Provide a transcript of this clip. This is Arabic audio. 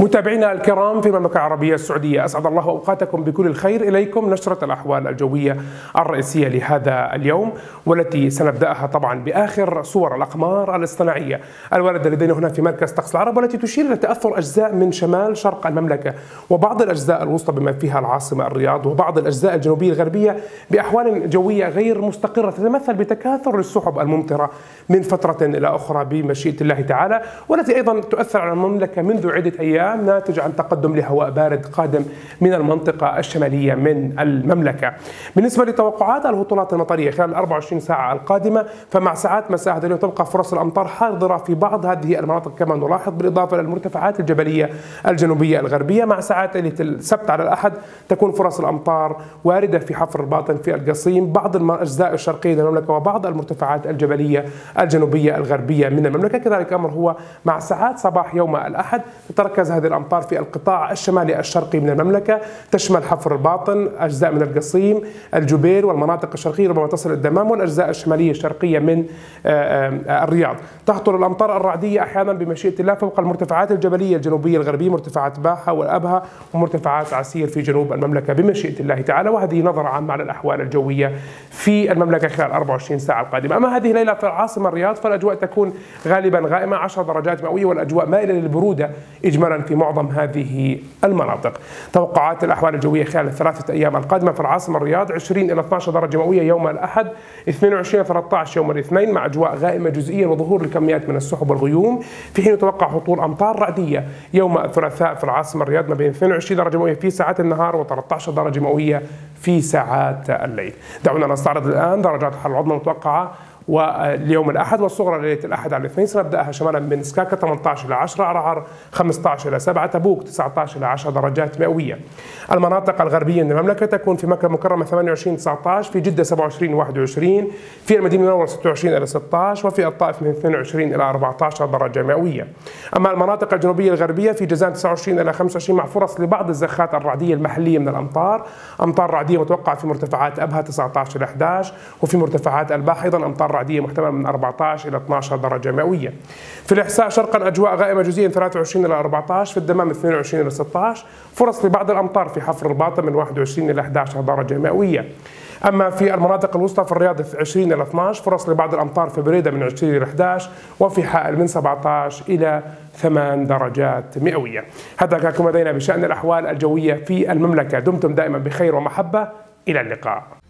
متابعينا الكرام في المملكة العربية السعودية أسعد الله أوقاتكم بكل الخير إليكم. نشرة الأحوال الجوية الرئيسية لهذا اليوم والتي سنبدأها طبعا بآخر صور الأقمار الاصطناعية. الواردة لدينا هنا في مركز طقس العرب والتي تشير إلى تأثر أجزاء من شمال شرق المملكة وبعض الأجزاء الوسطى بما فيها العاصمة الرياض وبعض الأجزاء الجنوبية الغربية بأحوال جوية غير مستقرة تتمثل بتكاثر السحب الممطرة من فترة إلى أخرى بمشيئة الله تعالى والتي أيضا تؤثر على المملكة منذ عدة أيام. الأيام ناتج عن تقدم لهواء بارد قادم من المنطقة الشمالية من المملكة. بالنسبة لتوقعات الهطولات المطرية خلال 24 ساعة القادمة فمع ساعات مساء هذا اليوم تبقى فرص الأمطار حاضرة في بعض هذه المناطق كما نلاحظ بالإضافة إلى المرتفعات الجبلية الجنوبية الغربية. مع ساعات ليلة السبت على الأحد تكون فرص الأمطار واردة في حفر الباطن في القصيم. بعض الاجزاء الشرقية للمملكة وبعض المرتفعات الجبلية الجنوبية الغربية من المملكة. كذلك الامر هو مع ساعات صباح يوم الأحد تتركز هذه الأمطار في القطاع الشمالي الشرقي من المملكة. تشمل حفر الباطن أجزاء من القصيم الجبيل والمناطق الشرقية ربما تصل الدمام والأجزاء الشمالية الشرقية من آه، آه، الرياض. تهطل الأمطار الرعدية أحيانا بمشيئة الله فوق المرتفعات الجبلية الجنوبية الغربية مرتفعات باحة والأبها ومرتفعات عسير في جنوب المملكة بمشيئة الله تعالى. وهذه نظرة عامة على الأحوال الجوية في المملكة خلال 24 ساعة القادمة. أما هذه الليلة في العاصمة الرياض فالأجواء تكون غالبا غائمة. 10 درجات مئوية والأجواء مائلة للبرودة إجمالا في معظم هذه المناطق. توقعات الأحوال الجوية خلال الثلاثة أيام القادمة في العاصمة الرياض 20 إلى 12 درجة مئوية يوم الأحد 22 إلى 13 يوم الاثنين مع أجواء غائمة جزئيا وظهور لكميات من السحب والغيوم. في حين يتوقع هطول أمطار رعدية يوم الثلاثاء في العاصمة الرياض ما بين 22 درجة مئوية في ساعات النهار و13 درجة مئوية في ساعات الليل. دعونا نستعرض الآن درجات الحرارة العظمى المتوقعة واليوم الأحد والصغرى ليلة الأحد على الاثنين سنبدأها شمالا من سكاكا 18 إلى 10 عرعر 15 إلى 7 تبوك 19 إلى 10 درجات مئوية. المناطق الغربية من المملكة تكون في مكة المكرمة 28 19 في جدة 27 21 في المدينة المنورة 26 إلى 16 وفي الطائف من 22 إلى 14 درجة مئوية. أما المناطق الجنوبية الغربية في جازان 29 إلى 25 مع فرص لبعض الزخات الرعدية المحلية من الأمطار، أمطار رعدية متوقعة في مرتفعات أبها 19 إلى 11 وفي مرتفعات الباح أيضا أمطار رعديه محتملة من 14 إلى 12 درجة مئوية. في الاحساء شرقا أجواء غائمة جزئيا 23 إلى 14 في الدمام 22 إلى 16 فرص لبعض الأمطار في حفر الباطن من 21 إلى 11 درجة مئوية. أما في المناطق الوسطى في الرياض 20 إلى 12 فرص لبعض الأمطار في بريدة من 20 إلى 11 وفي حائل من 17 إلى 8 درجات مئوية. هذا كان لدينا بشأن الأحوال الجوية في المملكة دمتم دائما بخير ومحبة إلى اللقاء.